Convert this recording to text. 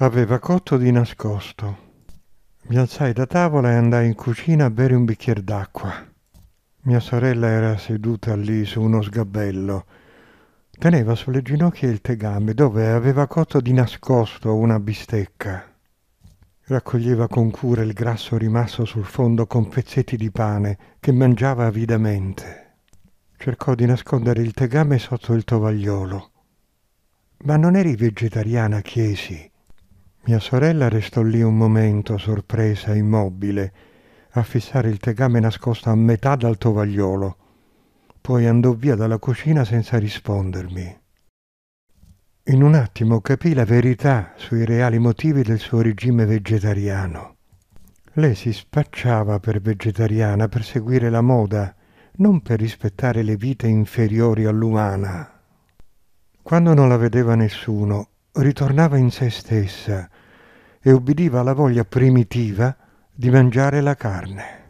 Aveva cotto di nascosto. Mi alzai da tavola e andai in cucina a bere un bicchiere d'acqua. Mia sorella era seduta lì su uno sgabello. Teneva sulle ginocchia il tegame dove aveva cotto di nascosto una bistecca. Raccoglieva con cura il grasso rimasto sul fondo con pezzetti di pane che mangiava avidamente. Cercò di nascondere il tegame sotto il tovagliolo. Ma non eri vegetariana, chiesi. Mia sorella restò lì un momento, sorpresa, immobile, a fissare il tegame nascosto a metà dal tovagliolo. Poi andò via dalla cucina senza rispondermi. In un attimo capì la verità sui reali motivi del suo regime vegetariano. Lei si spacciava per vegetariana per seguire la moda, non per rispettare le vite inferiori all'umana. Quando non la vedeva nessuno, ritornava in se stessa, e ubbidiva alla voglia primitiva di mangiare la carne.